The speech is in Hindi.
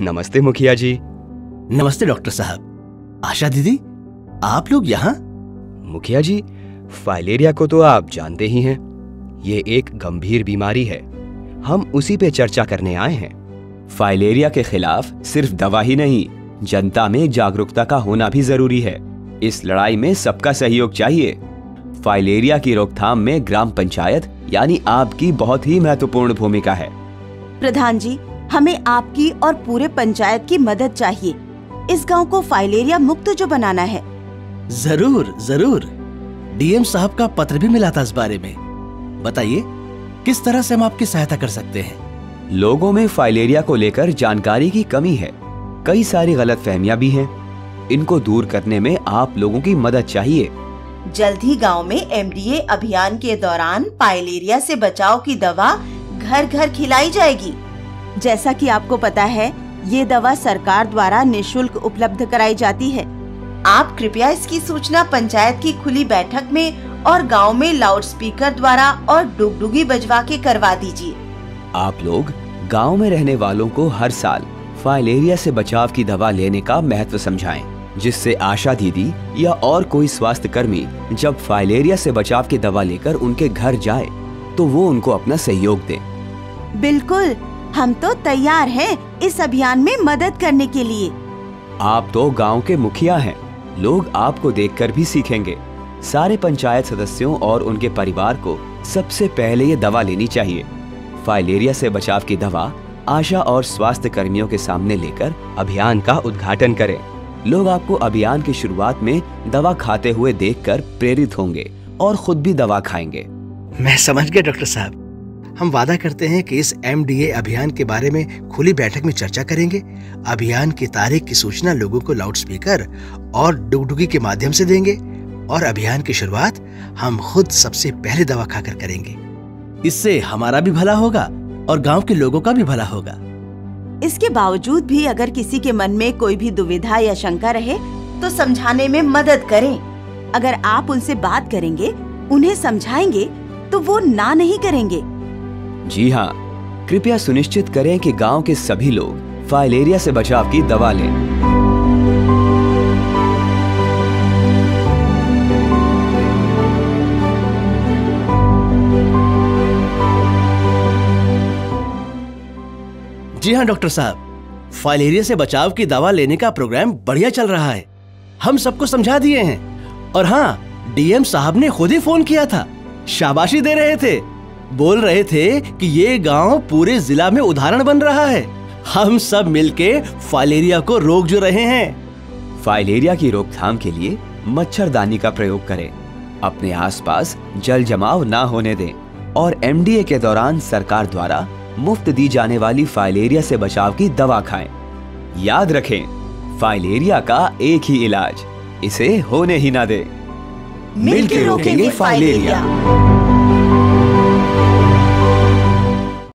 नमस्ते मुखिया जी। नमस्ते डॉक्टर साहब। आशा दीदी आप लोग यहाँ? मुखिया जी फाइलेरिया को तो आप जानते ही हैं। ये एक गंभीर बीमारी है। हम उसी पे चर्चा करने आए हैं। फाइलेरिया के खिलाफ सिर्फ़ दवा ही नहीं जनता में जागरूकता का होना भी ज़रूरी है। इस लड़ाई में सबका सहयोग चाहिए। फाइलेरिया की रोकथाम में ग्राम पंचायत यानी आपकी बहुत ही महत्वपूर्ण भूमिका है। प्रधान जी हमें आपकी और पूरे पंचायत की मदद चाहिए। इस गाँव को फाइलेरिया मुक्त जो बनाना है। ज़रूर ज़रूर। डीएम साहब का पत्र भी मिला था इस बारे में। बताइए किस तरह से हम आपकी सहायता कर सकते हैं? लोगों में फाइलेरिया को लेकर जानकारी की कमी है। कई सारी गलत फहमियाँ भी हैं। इनको दूर करने में आप लोगों की मदद चाहिए। जल्द ही गाँव में एमडीए अभियान के दौरान फाइलेरिया से बचाव की दवा घर घर खिलाई जाएगी। जैसा कि आपको पता है ये दवा सरकार द्वारा निशुल्क उपलब्ध कराई जाती है। आप कृपया इसकी सूचना पंचायत की खुली बैठक में और गाँव में लाउडस्पीकर द्वारा और डुगडुगी बजवा के करवा दीजिए। आप लोग गाँव में रहने वालों को हर साल फाइलेरिया से बचाव की दवा लेने का महत्व समझाएँ, जिससे आशा दीदी या और कोई स्वास्थ्य कर्मी जब फाइलेरिया से बचाव की दवा लेकर उनके घर जाए तो वो उनको अपना सहयोग दे। बिल्कुल हम तो तैयार हैं इस अभियान में मदद करने के लिए। आप तो गाँव के मुखिया हैं। लोग आपको देखकर भी सीखेंगे। सारे पंचायत सदस्यों और उनके परिवार को सबसे पहले ये दवा लेनी चाहिए। फाइलेरिया से बचाव की दवा आशा और स्वास्थ्य कर्मियों के सामने लेकर अभियान का उद्घाटन करें। लोग आपको अभियान की शुरुआत में दवा खाते हुए देखकर प्रेरित होंगे और खुद भी दवा खाएँगे। मैं समझ गया डॉक्टर साहब। हम वादा करते हैं कि इस एमडीए अभियान के बारे में खुली बैठक में चर्चा करेंगे। अभियान की तारीख की सूचना लोगों को लाउडस्पीकर और डुगडुगी के माध्यम से देंगे और अभियान की शुरुआत हम खुद सबसे पहले दवा खाकर करेंगे। इससे हमारा भी भला होगा और गाँव के लोगों का भी भला होगा। इसके बावजूद भी अगर किसी के मन में कोई भी दुविधा या शंका रहे तो समझाने में मदद करें। अगर आप उनसे बात करेंगे, उन्हें समझाएँगे तो वो ना नहीं करेंगे। जी हाँ कृपया सुनिश्चित करें कि गाँव के सभी लोग फाइलेरिया से बचाव की दवा लें। जी हाँ डॉक्टर साहब। फाइलेरिया से बचाव की दवा लेने का प्रोग्राम बढ़िया चल रहा है। हम सबको समझा दिए हैं। और हाँ डीएम साहब ने खुद ही फ़ोन किया था। शाबाशी दे रहे थे। बोल रहे थे कि ये गाँव पूरे जिला में उदाहरण बन रहा है। हम सब मिलके फाइलेरिया को रोक जो रहे हैं। फाइलेरिया की रोकथाम के लिए मच्छरदानी का प्रयोग करें। अपने आसपास जल जमाव ना होने दें और एमडीए के दौरान सरकार द्वारा मुफ़्त दी जाने वाली फाइलेरिया से बचाव की दवा खाएँ। याद रखें फाइलेरिया का एक ही इलाज इसे होने ही ना दें। मिलके रोकेंगे फाइलेरिया।